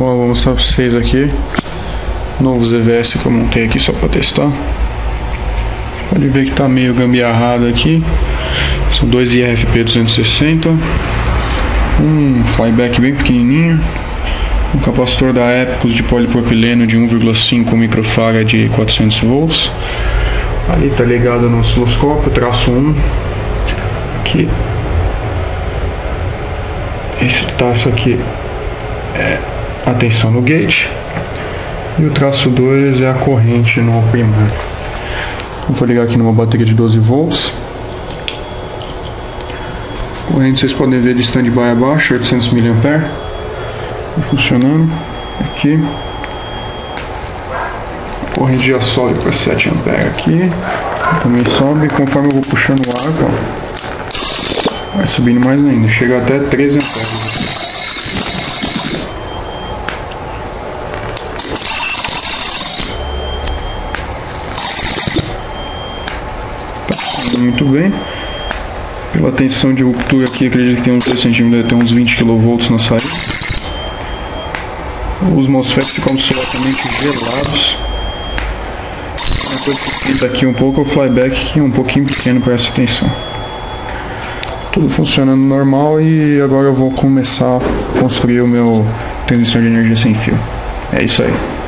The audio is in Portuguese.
Bom, vou mostrar pra vocês aqui novos EVS que eu montei aqui só para testar. Pode ver que tá meio gambiarrado aqui. São dois IRFP 260, um flyback bem pequenininho, um capacitor da Epicus de polipropileno de 1,5 microfarad de 400 volts. Ali tá ligado no osciloscópio, traço 1. Aqui. Esse traço aqui é a tensão no gate. E o traço 2 é a corrente no primário. Vou ligar aqui numa bateria de 12 volts. Corrente vocês podem ver de standby abaixo, 800 mA. Funcionando. Aqui. Corrente já sobe para 7 A aqui. Também sobe. Conforme eu vou puxando o ar, ó, vai subindo mais ainda. Chega até 13 A. muito bem. Pela tensão de ruptura aqui, acredito que tem uns 2 cm, ter uns 20 kV na saída. Os MOSFETs ficam absolutamente gelados. Uma coisa que pinta aqui um pouco é o flyback, que é um pouquinho pequeno para essa tensão. Tudo funcionando normal e agora eu vou começar a construir o meu transistor de energia sem fio. É isso aí.